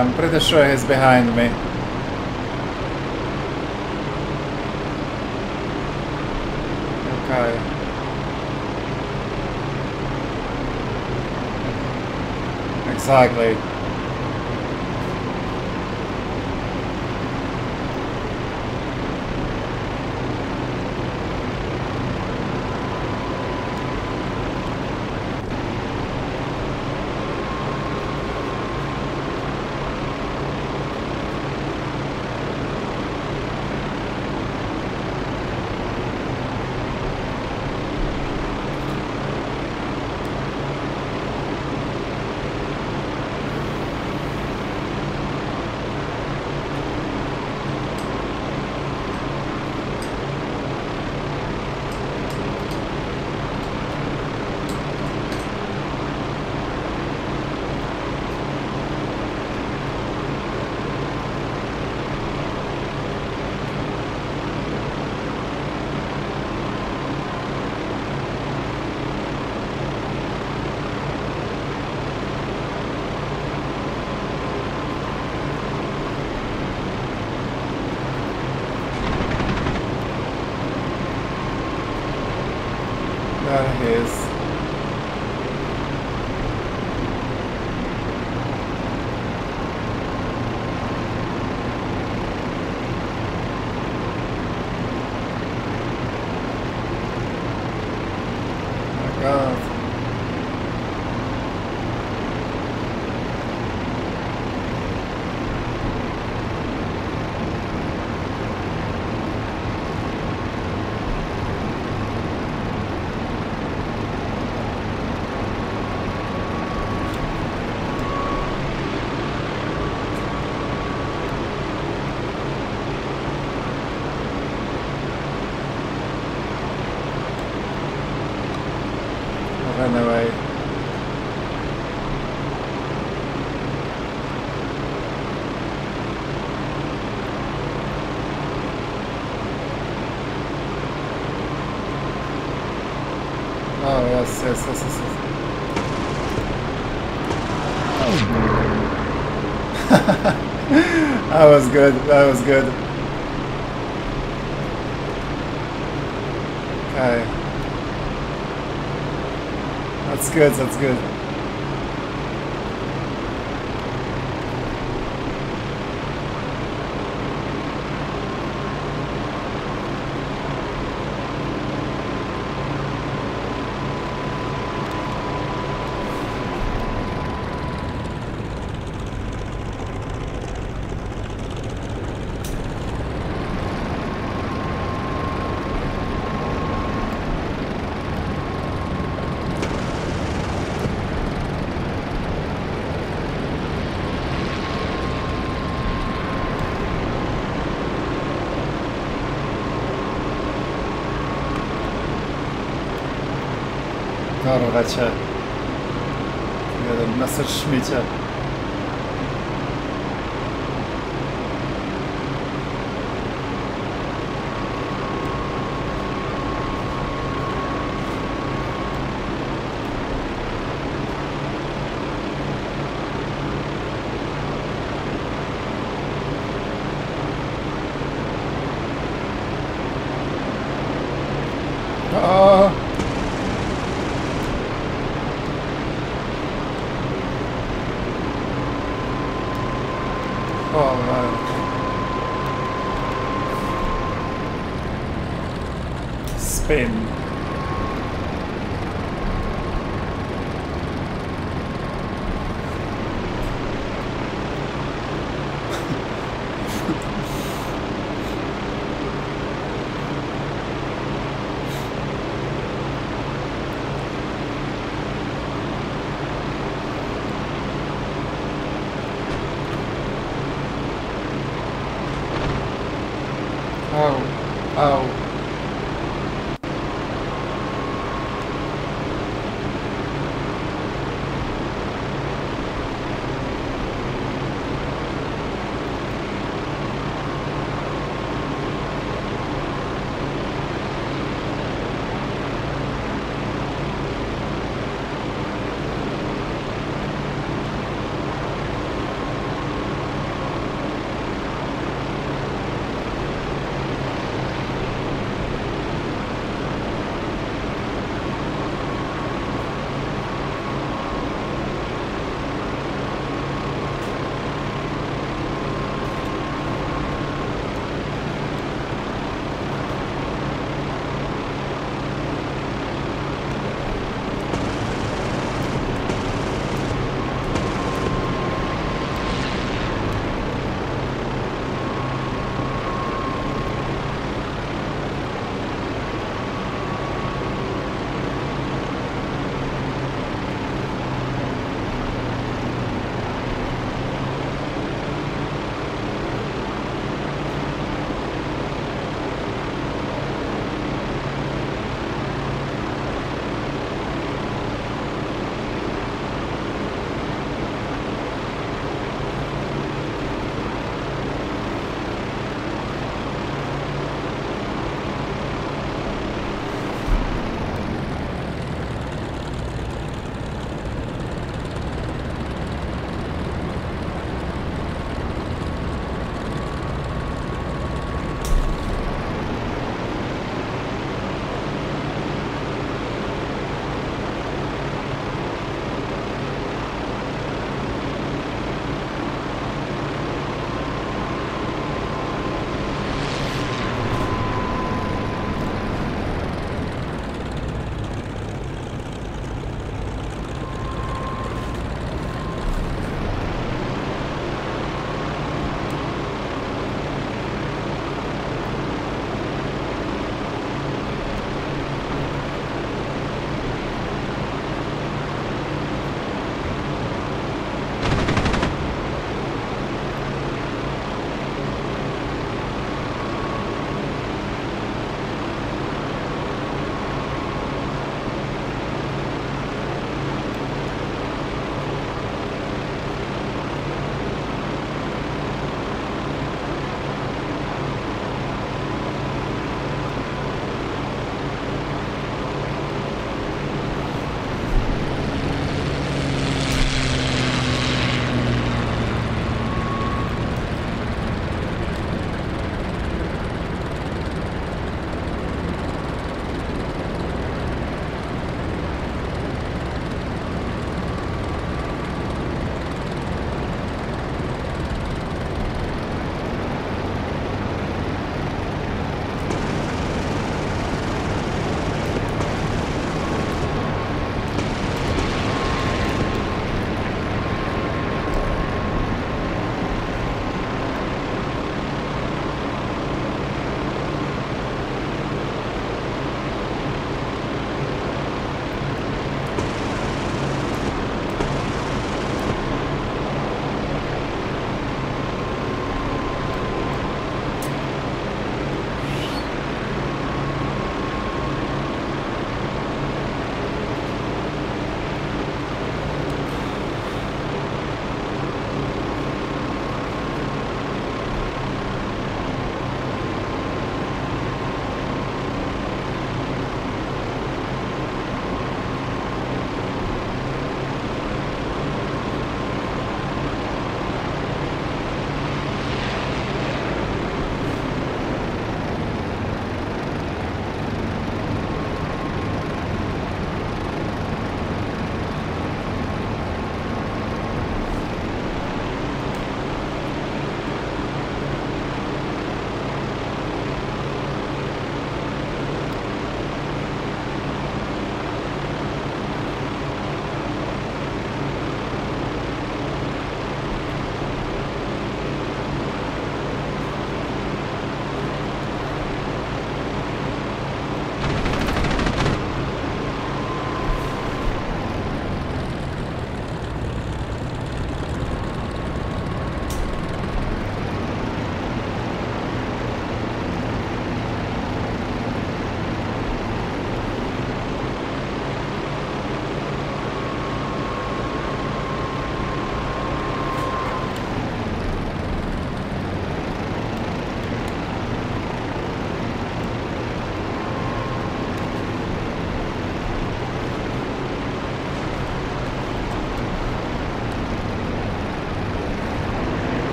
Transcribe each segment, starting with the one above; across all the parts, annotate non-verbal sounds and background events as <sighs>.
Um, I'm pretty sure he's behind me. Okay. Exactly. Yes, yes, yes, yes. yes. <laughs> that was good. That was good. Okay. That's good, that's good. na. Jeden na. Oh, oh.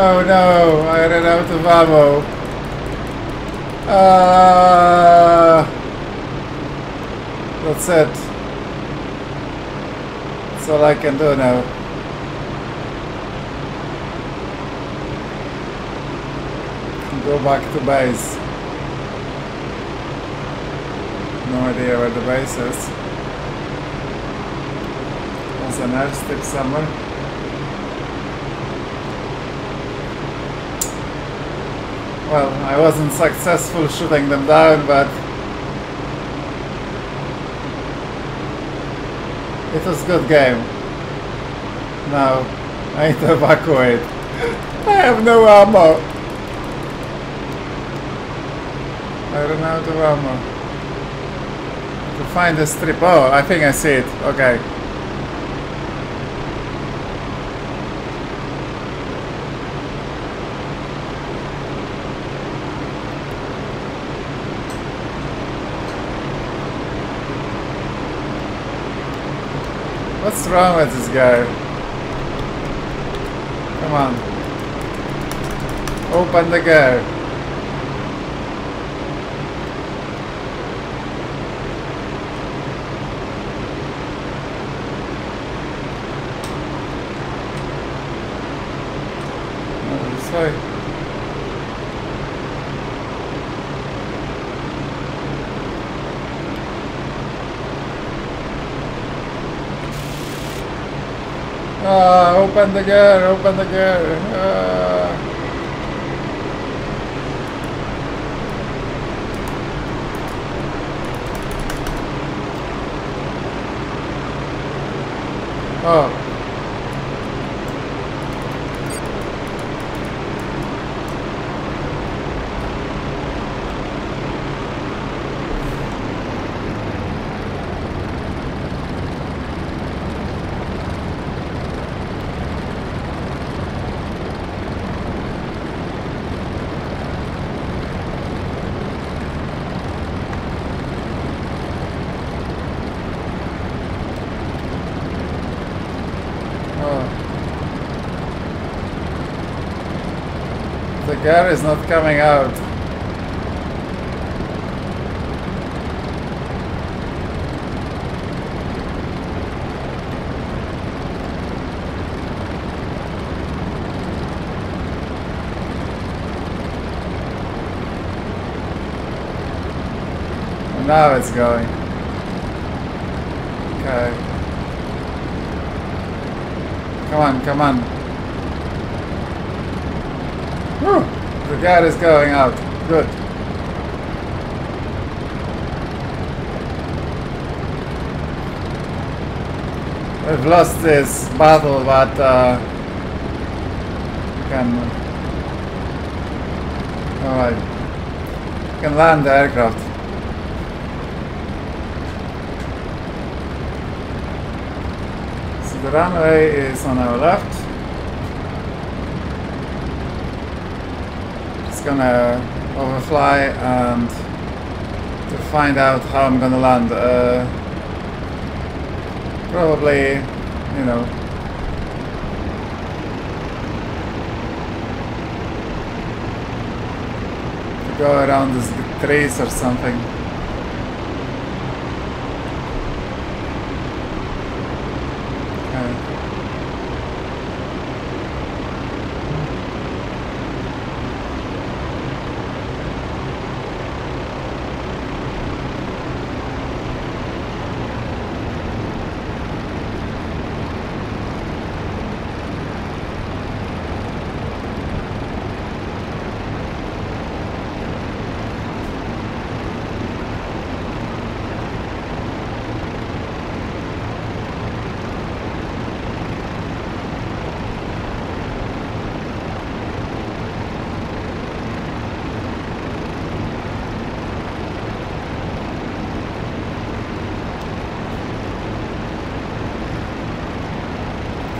Oh no, I ran out of ammo. Uh, that's it. That's all I can do now. Go back to base. No idea where the base is. There's an airstrip somewhere. Well, I wasn't successful shooting them down, but it was a good game. Now, I need to evacuate. I have no ammo. I ran out of ammo. To find the strip. Oh, I think I see it. Okay. Wrong with this guy? Come on. Open the gate. Oh, this way. Ah, open the gate, open the gate. Ah. Oh. Oh. The car is not coming out. Now it's going. Okay. Come on, come on. Whew. The is going out. Good. We've lost this battle, but uh, can. Alright. Can land the aircraft. So the runway is on our left. It's gonna overfly and to find out how I'm gonna land. Uh, probably, you know, go around these trees or something. Okay.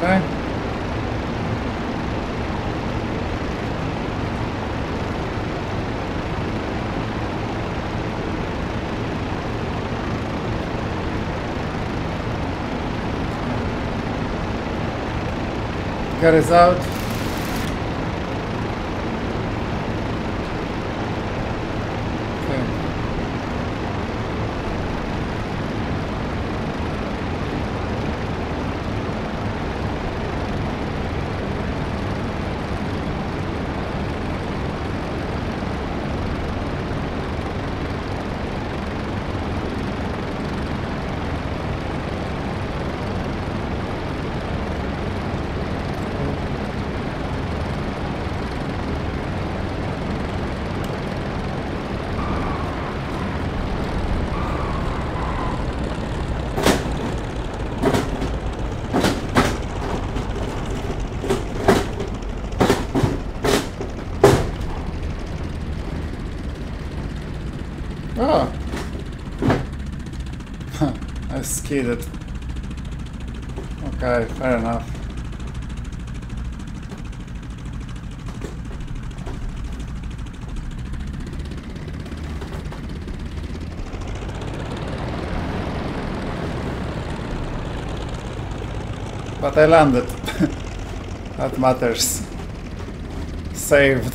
Okay. Got us out. Skidded. Okay, fair enough. But I landed. <laughs> that matters. Saved.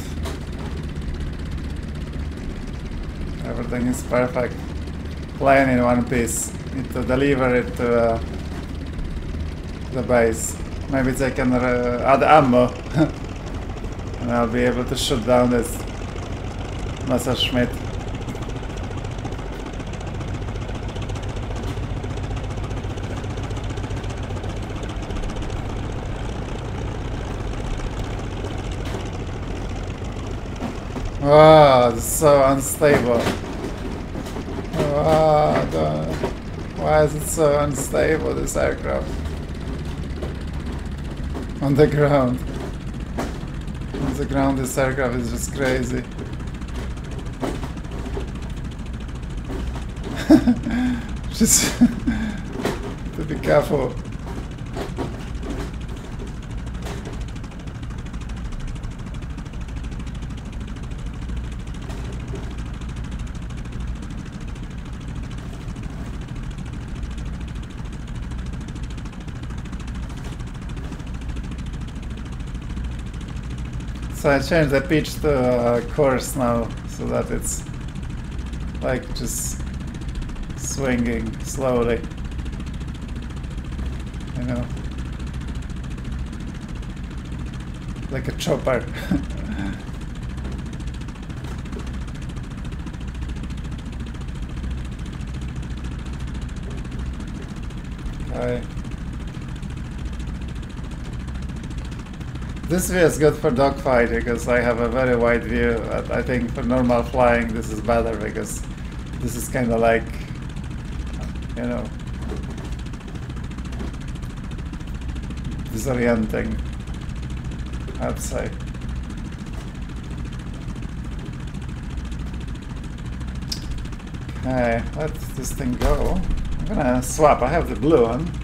Everything is perfect. Plane in one piece. Need to deliver it to uh, the base. Maybe they can uh, add ammo. <laughs> and I'll be able to shoot down this Messerschmitt. It's so unstable. Why is it so unstable, this aircraft? On the ground. On the ground, this aircraft is just crazy. <laughs> just <laughs> to be careful. So I changed the pitch to uh, coarse now, so that it's like just swinging slowly. You know, like a chopper. <laughs> okay. This view is good for dogfighting because I have a very wide view. I think for normal flying this is better because this is kind of like, you know, disorienting, I'd say. Okay, let this thing go. I'm gonna swap. I have the blue one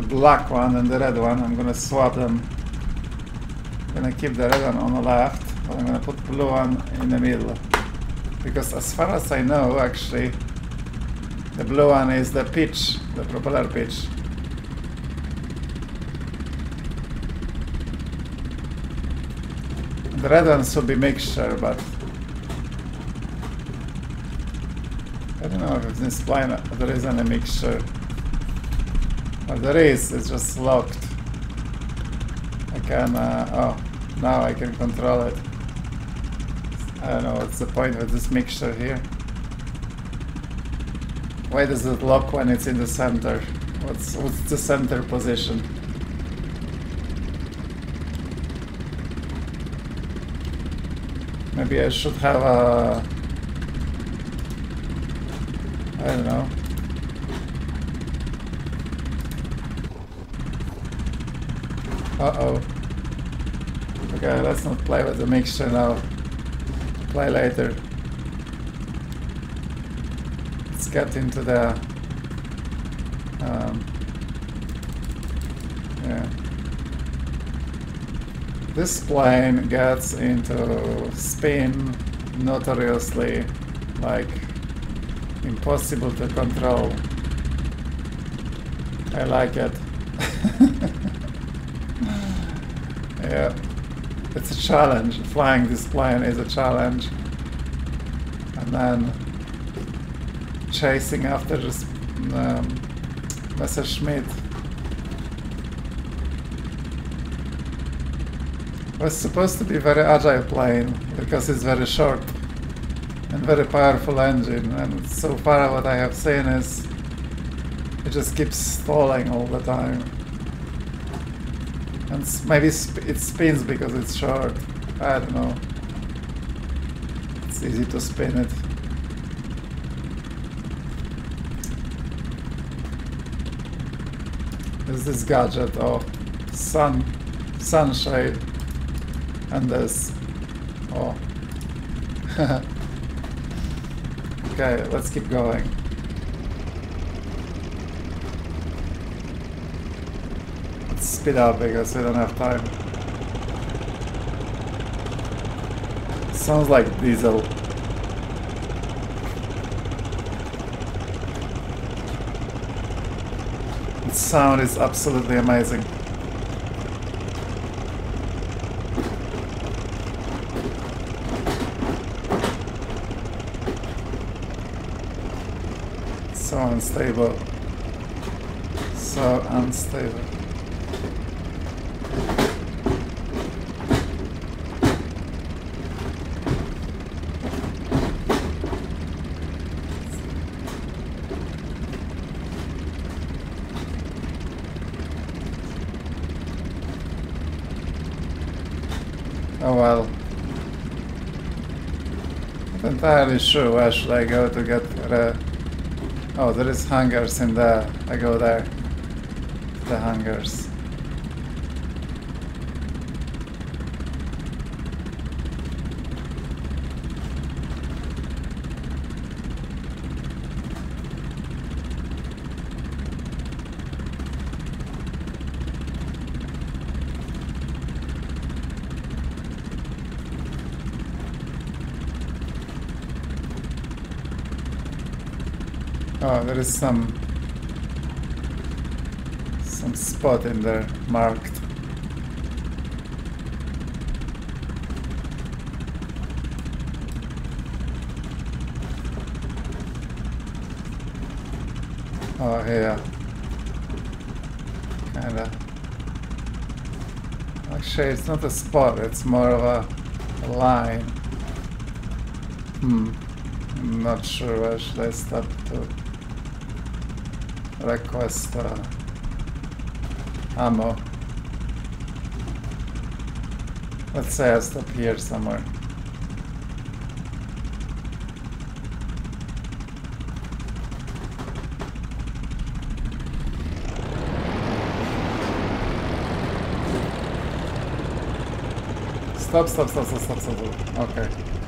the black one and the red one. I'm gonna swap them. I'm gonna keep the red one on the left, but I'm gonna put blue one in the middle. Because as far as I know, actually, the blue one is the pitch, the propeller pitch. The red one should be mixture, but I don't know if in this plane there is any mixture. Oh, there is, it's just locked. I can, uh, oh, now I can control it. I don't know what's the point with this mixture here. Why does it lock when it's in the center? What's, what's the center position? Maybe I should have a... I don't know. Uh-oh. Okay, let's not play with the mixture now. Play later. Let's get into the... Um, yeah. This plane gets into spin notoriously like impossible to control. I like it. <laughs> Yeah, it's a challenge. Flying this plane is a challenge. And then chasing after this um, Messerschmitt was supposed to be very agile plane because it's very short and very powerful engine and so far what I have seen is it just keeps stalling all the time. And maybe it spins because it's short. I don't know. It's easy to spin it. There's this gadget, oh, sun, sunshade, and this, oh. <laughs> okay, let's keep going. Speed up because we don't have time. Sounds like diesel. The sound is absolutely amazing. So unstable. So unstable. Oh well. Not entirely sure where should I go to get the... Oh, there is hangars in there. I go there. The hangars. Oh, there is some some spot in there marked. Oh, here. Kinda. Actually, it's not a spot, it's more of a, line. Hmm. I'm not sure where should I stop to request uh, ammo. Let's say I stop here somewhere. Stop, stop, stop, stop, stop, stop. stop. Okay.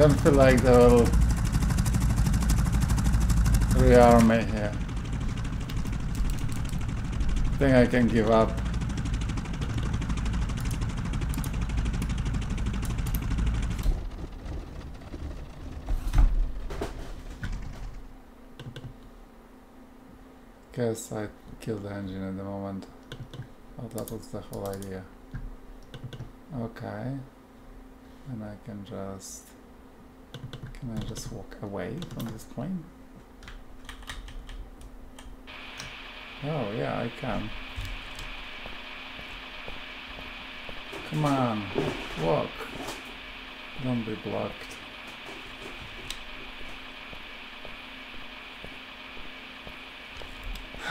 Feel like the will rearm here. Think I can give up. Guess I killed the engine at the moment. Oh, that was the whole idea. Okay. And I can just... Can I just walk away from this plane? Oh, yeah, I can. Come on, walk. Don't be blocked. <sighs>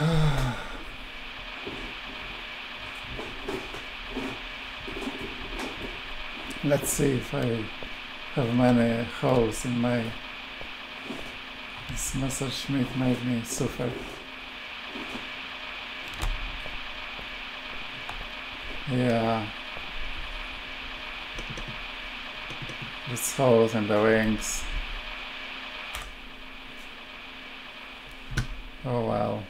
Let's see if I have many holes in my... This Messerschmitt made me suffer. Yeah. There's holes in the wings. Oh well.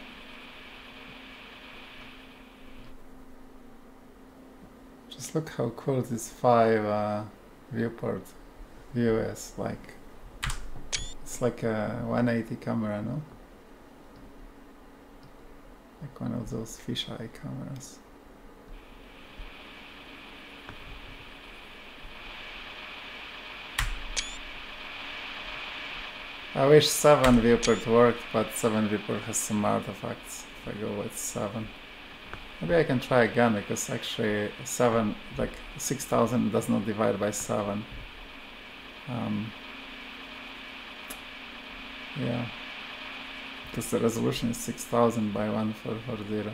Just look how cool this 5 uh, viewport is. Like, it's like a 180 camera, no? Like one of those fisheye cameras. I wish 7 viewport worked, but 7 viewport has some artifacts if I go with 7. Maybe I can try again because actually 7, like 6000 does not divide by 7. Um, yeah, because the resolution is 6000 by 1440.